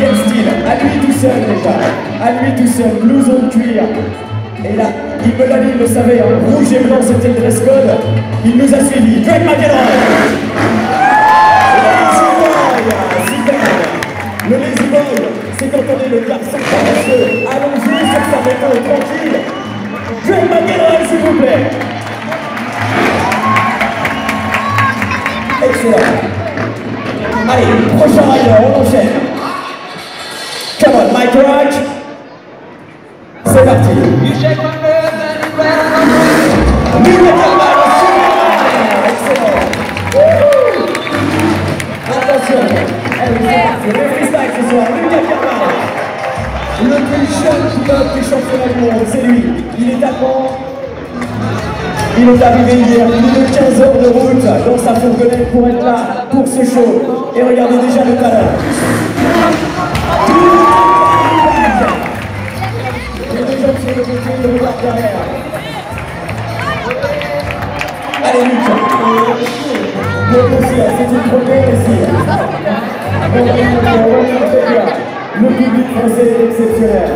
quel style À lui tout seul déjà. À lui tout seul. Blouson de cuir. Et là, il me l'a dit, il le savait, hein. rouge et blanc c'était le dress. Il nous a suivis. Drake McElroy Le Lazy Boy, c'est quand on est le garçon paresseux. Allons-y sur sa méthode tranquille. Drake McElroy, s'il vous plaît. Excellent. Allez, prochain rider, on enchaîne. Come on, Mike Rock. C'est parti. Attention. C'est le freestyle ce soir. Lucas. Le plus jeune pilote du championnat du monde, c'est lui. Il est allemand. Il est arrivé hier, plus de 15 heures de route dans sa fourgonnette pour être là, pour ce show. Et regardez déjà le talent. Luc, c'est une. Le exceptionnel.